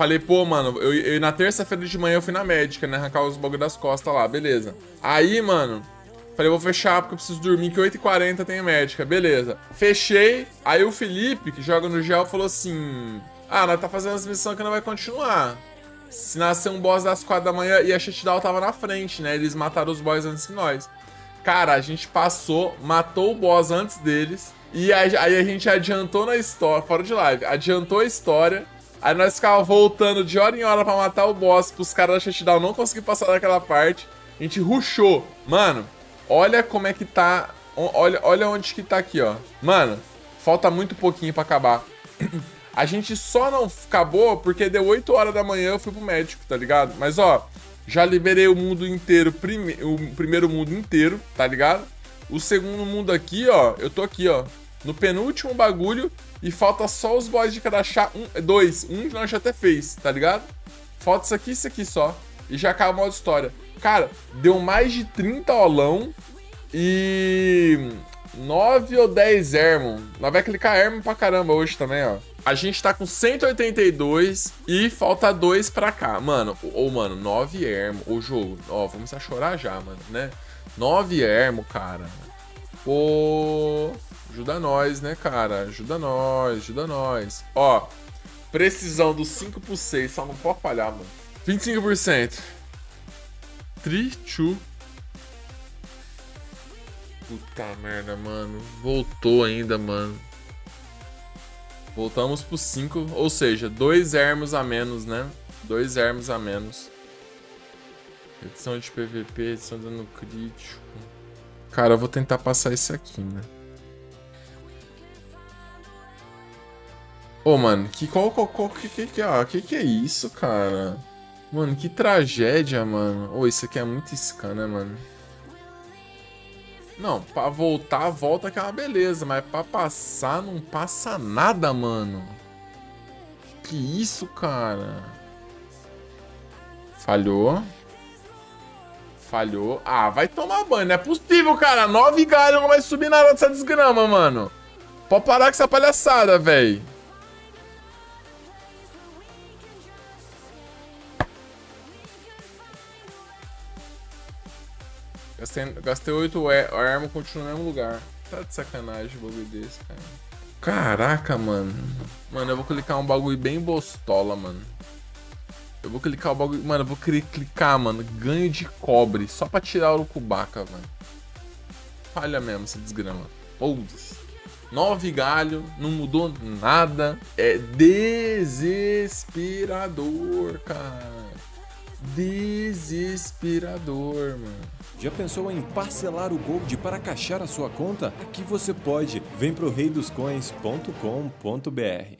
Falei, pô, mano, eu, eu na terça-feira de manhã eu fui na médica, né? Arrancar os bagulho das costas lá, beleza. Aí, mano, falei, vou fechar porque eu preciso dormir, que 8h40 tem médica, beleza. Fechei, aí o Felipe, que joga no gel, falou assim: Ah, nós tá fazendo as missões que não vai continuar. Se nascer um boss das 4 da manhã e a shutdown tava na frente, né? Eles mataram os boys antes que nós. Cara, a gente passou, matou o boss antes deles. E aí a gente adiantou na história, fora de live, adiantou a história. Aí nós ficava voltando de hora em hora pra matar o boss, pros caras da shutdown não conseguir passar daquela parte. A gente rushou. Mano, olha como é que tá. Olha, olha onde que tá aqui, ó. Mano, falta muito pouquinho pra acabar. A gente só não acabou porque deu 8 horas da manhã eu fui pro médico, tá ligado? Mas ó, já liberei o mundo inteiro, prime o primeiro mundo inteiro, tá ligado? O segundo mundo aqui, ó, eu tô aqui, ó, no penúltimo bagulho e falta só os boys de crachá, um, dois, um que nós já até fez, tá ligado? Falta isso aqui, isso aqui só. E já acaba a modo história. Cara, deu mais de 30 olão e 9 ou 10 Ermon. Nós vai clicar Ermon pra caramba hoje também, ó. A gente tá com 182 e falta 2 pra cá. Mano, ou, mano, 9 Ermo. O jogo, ó, vamos a chorar já, mano, né? 9 Ermo, cara. Pô, ajuda nós, né, cara? Ajuda nós, ajuda nós. Ó, precisão do 5 pro 6, só não pode falhar, mano. 25%. 3, 2. Puta merda, mano. Voltou ainda, mano. Voltamos pro 5, ou seja, dois ermos a menos, né? Dois ermos a menos. Edição de PVP, edição de dano crítico. Cara, eu vou tentar passar isso aqui, né? Ô, mano, que qual, qual, qual que, que, que, ah, que que é isso, cara? Mano, que tragédia, mano. Ô, isso aqui é muito scan, né, mano? Não, pra voltar, volta que é uma beleza, mas pra passar, não passa nada, mano. Que isso, cara? Falhou. Falhou. Ah, vai tomar banho. Não é possível, cara. Nove galhos não vai subir nada dessa desgrama, mano. Pode parar com essa palhaçada, velho. Gastei, gastei 8 arma e continuo no mesmo lugar. Tá de sacanagem o bagulho desse, cara. Caraca, mano. Mano, eu vou clicar um bagulho bem bostola, mano. Eu vou clicar o bagulho... Mano, eu vou querer clicar, mano. Ganho de cobre. Só pra tirar o Urucubaca, mano. Falha mesmo essa desgrama. Foda-se. 9 galho, não mudou nada. É desesperador, cara. Desesperador, mano. Já pensou em parcelar o Gold para caixar a sua conta? Aqui você pode. Vem pro reidoscoins.com.br.